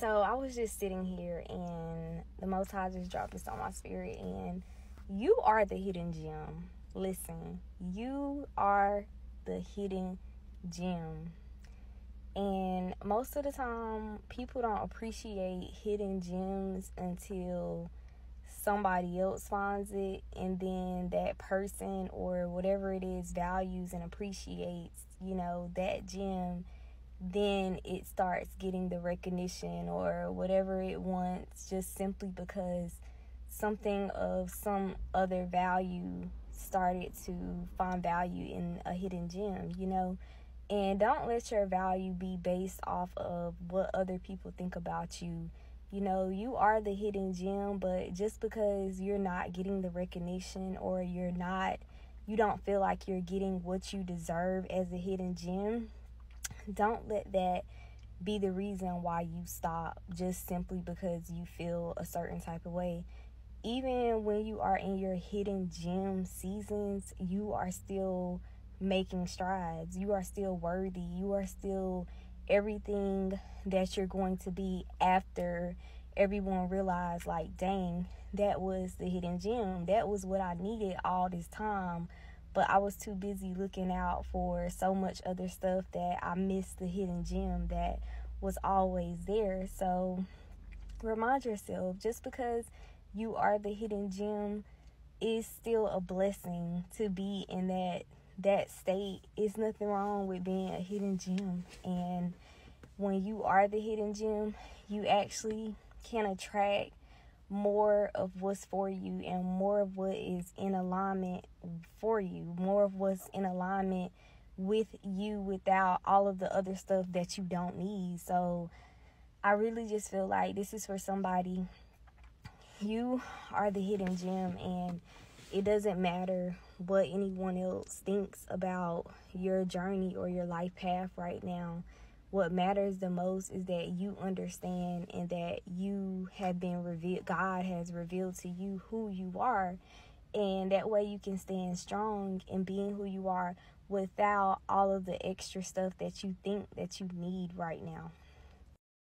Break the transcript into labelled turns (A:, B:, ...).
A: So I was just sitting here and the Most High just dropped this on my spirit and you are the hidden gem. Listen, you are the hidden gem. And most of the time, people don't appreciate hidden gems until somebody else finds it, and then that person or whatever it is values and appreciates, you know, that gem. Then it starts getting the recognition or whatever it wants just simply because something of some other value started to find value in a hidden gem, you know. And don't let your value be based off of what other people think about you. You know, you are the hidden gem, but just because you're not getting the recognition or you're not, you don't feel like you're getting what you deserve as a hidden gem, don't let that be the reason why you stop just simply because you feel a certain type of way even when you are in your hidden gem seasons, you are still making strides. You are still worthy. You are still everything that you're going to be after everyone realized like dang that was the hidden gem that was what i needed all this time but i was too busy looking out for so much other stuff that i missed the hidden gem that was always there so remind yourself just because you are the hidden gem is still a blessing to be in that that state. It's nothing wrong with being a hidden gem. And when you are the hidden gem, you actually can attract more of what's for you and more of what is in alignment for you, more of what's in alignment with you without all of the other stuff that you don't need. So I really just feel like this is for somebody you are the hidden gem and it doesn't matter what anyone else thinks about your journey or your life path right now. What matters the most is that you understand and that you have been revealed, God has revealed to you who you are. And that way you can stand strong in being who you are without all of the extra stuff that you think that you need right now.